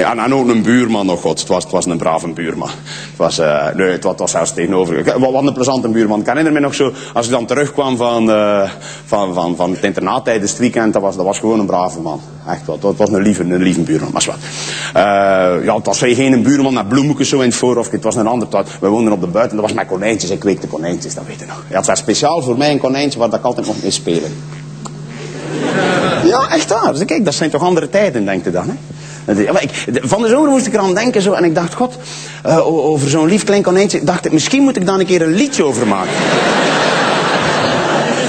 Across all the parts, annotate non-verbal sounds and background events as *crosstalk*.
Nee, en, ook een buurman nog, god. Het was, het was een brave buurman. Het was, eh nee, het was, het was zelfs tegenover. Wat wat een plezante buurman. Ik herinner me nog zo, als ik dan terugkwam van, eh, van, van, van het internaat tijdens het weekend, dat was, dat was gewoon een brave man. Echt wel. Dat was een lieve, een lieve buurman. Maar wat. Eh, ja, het was geen buurman met bloemetjes zo in het voorhof. Het was een ander. het was- We woonden op de buiten, dat was met konijntjes. Ik kweekte konijntjes, dat weet je nog. Hij had daar speciaal voor mij een konijntje waar dat ik altijd nog mee spelen. Ja, echt waar. Dus kijk, dat zijn toch andere tijden, denkt u dan. Hè? Ik, van de zomer moest ik eraan denken zo, en ik dacht, god, eh, over zo'n lief klein konijntje, dacht ik, misschien moet ik daar een keer een liedje over maken.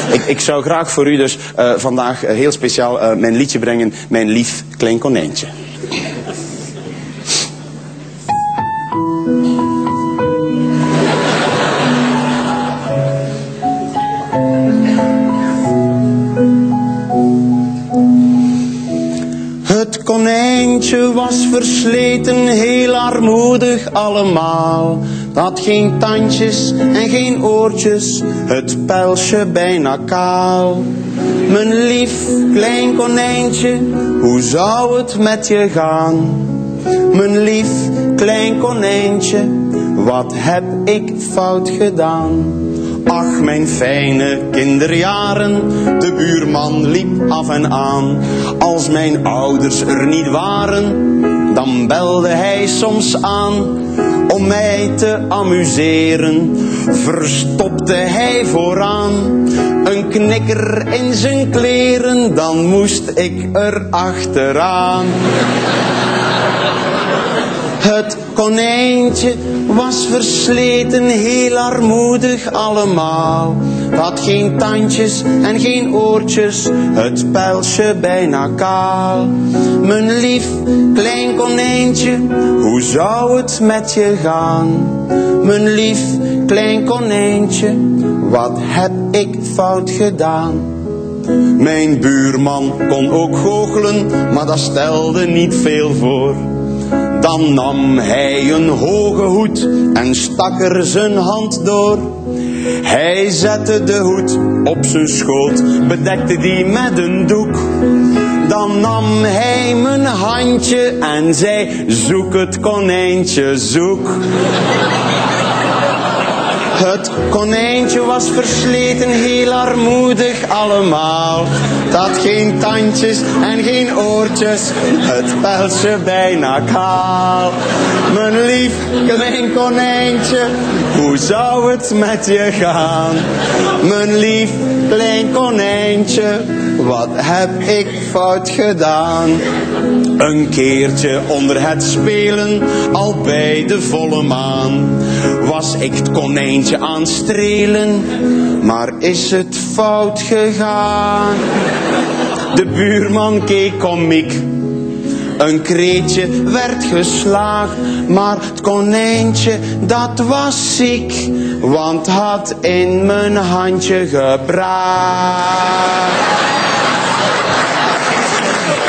*laughs* ik, ik zou graag voor u dus eh, vandaag eh, heel speciaal mijn liedje brengen, Mijn lief klein konijntje. Was versleten, heel armoedig allemaal. Dat geen tandjes en geen oortjes, het pelsje bijna kaal. Mijn lief klein konijntje, hoe zou het met je gaan? Mijn lief klein konijntje, wat heb ik fout gedaan? Ach, mijn fijne kinderjaren, de buurman liep af en aan. Als mijn ouders er niet waren, dan belde hij soms aan. Om mij te amuseren, verstopte hij vooraan. Een knikker in zijn kleren, dan moest ik er achteraan. Het konijntje was versleten, heel armoedig allemaal. Had geen tandjes en geen oortjes, het pelsje bijna kaal. Mijn lief klein konijntje, hoe zou het met je gaan? Mijn lief klein konijntje, wat heb ik fout gedaan? Mijn buurman kon ook goochelen, maar dat stelde niet veel voor. Dan nam hij een hoge hoed en stak er zijn hand door. Hij zette de hoed op zijn schoot, bedekte die met een doek. Dan nam hij mijn handje en zei, zoek het konijntje, zoek. Het konijntje was versleten, heel armoedig allemaal. Had geen tandjes en geen oortjes, het pelsje bijna kaal. Mijn lief klein konijntje, hoe zou het met je gaan? Mijn lief klein konijntje, wat heb ik fout gedaan? Een keertje onder het spelen, al bij de volle maan, was ik het konijntje aan strelen, maar is het fout gegaan? De buurman keek komiek, een kreetje werd geslaagd, maar het konijntje dat was ziek, want had in mijn handje gebraakt.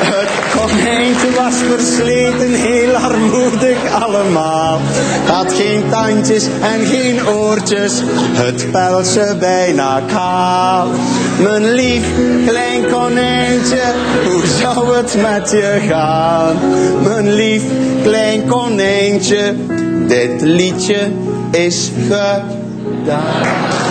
Het konijntje was versleten, heel armoedig allemaal. Had geen tandjes en geen oortjes, het pelsje bijna kaal. Mijn lief klein konijntje, hoe zou het met je gaan? Mijn lief klein konijntje, dit liedje is gedaan.